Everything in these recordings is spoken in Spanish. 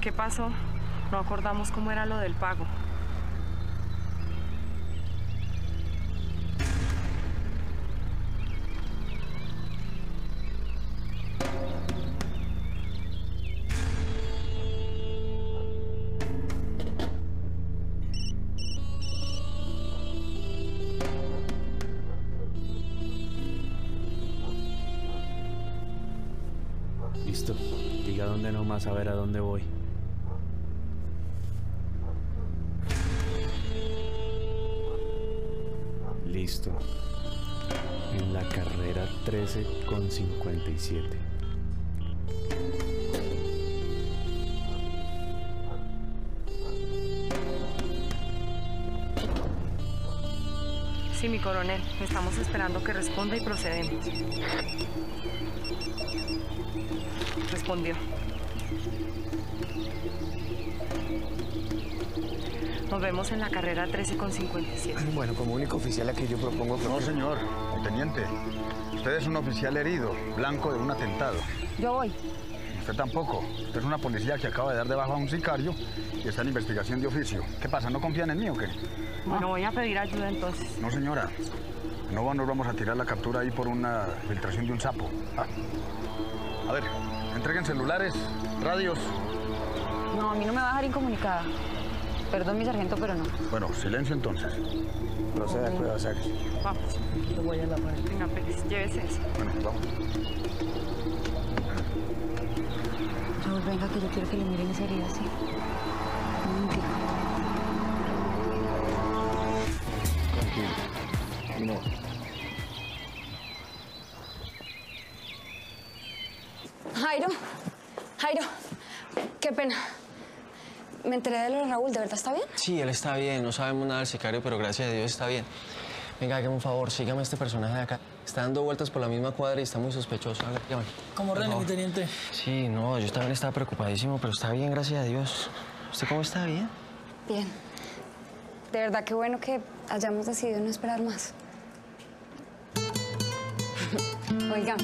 ¿Qué pasó? No acordamos cómo era lo del pago. Listo. Diga dónde nomás a ver a dónde voy. Listo. En la carrera 13 con 57. Sí, mi coronel. Estamos esperando que responda y procedemos. Respondió. Nos vemos en la carrera 13 con 57. Bueno, como único oficial aquí yo propongo que... No, señor, teniente. Usted es un oficial herido, blanco de un atentado. Yo voy. Usted tampoco. Usted es una policía que acaba de dar de baja a un sicario y está en investigación de oficio. ¿Qué pasa? ¿No confían en mí o qué? Bueno, voy a pedir ayuda entonces. No, señora. No nos vamos a tirar la captura ahí por una filtración de un sapo. Ah. A ver, entreguen celulares, radios. No, a mí no me va a dejar incomunicada. Perdón, mi sargento, pero no. Bueno, silencio entonces. Proceda, cuidado, sáquese. Vamos. Yo voy a la pared. Venga, Pérez, llévese eso. Bueno, vamos. Venga, que yo quiero que le miren esa herida. Un momentico. Tranquilo. No. Jairo, Jairo, qué pena. Me enteré de lo de Raúl, ¿de verdad está bien? Sí, él está bien. No sabemos nada del sicario, pero gracias a Dios está bien. Venga, hágame un favor, sígame a este personaje de acá. Está dando vueltas por la misma cuadra y está muy sospechoso. Hágame. ¿Cómo ordena, mi teniente? Sí, no, yo también estaba preocupadísimo, pero está bien, gracias a Dios. ¿Usted cómo está? ¿Bien? Bien. De verdad, qué bueno que hayamos decidido no esperar más. Oiga,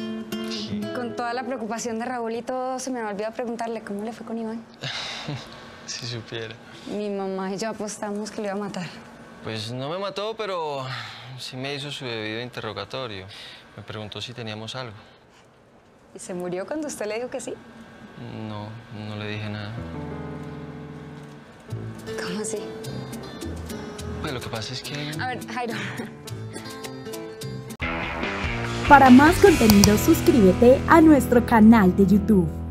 con toda la preocupación de Raúl y todo, se me me olvidó preguntarle cómo le fue con Iván. Si supiera. Mi mamá y yo apostamos que lo iba a matar. Pues no me mató, pero sí me hizo su debido interrogatorio. Me preguntó si teníamos algo. ¿Y se murió cuando usted le dijo que sí? No, no le dije nada. ¿Cómo así? Pues lo que pasa es que... A ver, Jairo. Para más contenido suscríbete a nuestro canal de YouTube.